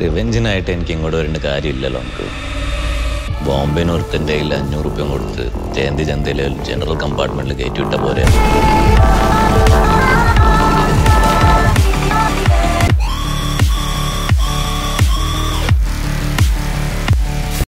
റിവെഞ്ചിനായിട്ട് എനിക്ക് ഇങ്ങോട്ട് വരേണ്ട കാര്യമില്ലല്ലോ നമുക്ക് ബോംബെനൊരുത്തന്റെ കയ്യിൽ അഞ്ഞൂറ് റുപ്യം കൊടുത്ത് ജയന്തി ചന്തയിലെ ജനറൽ കമ്പാർട്ട്മെന്റിൽ കയറ്റി വിട്ട പോരെ.